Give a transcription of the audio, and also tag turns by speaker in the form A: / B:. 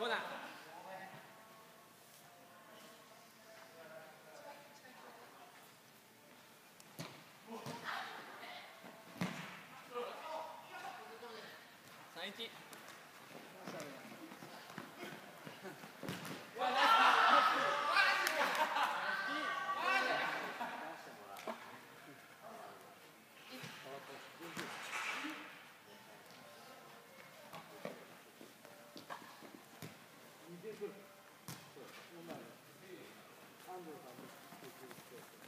A: ほなサイン
B: Thank you.